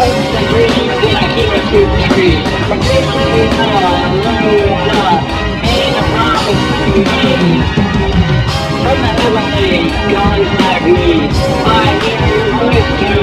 hopes dreams that I came into the tree. My faith I love you promise to. From the heavenly, I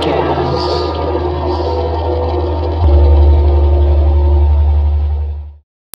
gas.